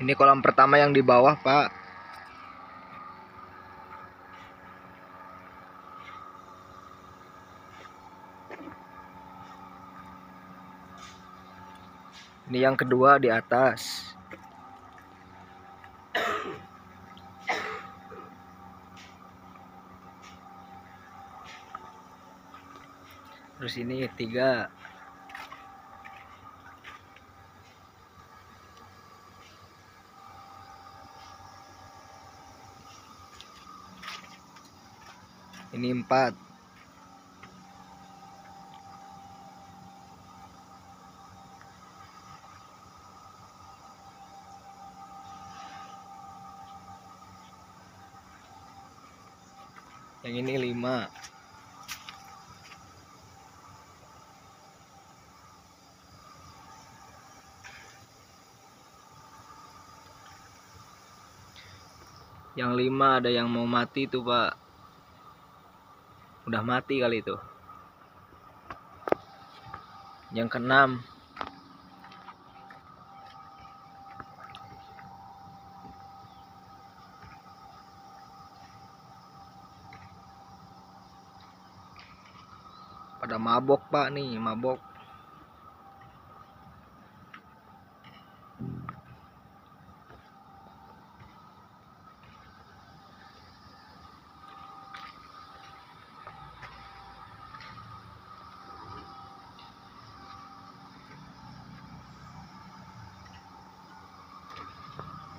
Ini kolam pertama yang di bawah, Pak. Ini yang kedua di atas. Terus ini tiga. Ini empat. Yang ini lima. Yang lima ada yang mau mati tuh pak. Udah mati kali itu. Yang keenam. Pada mabok pak nih, mabok.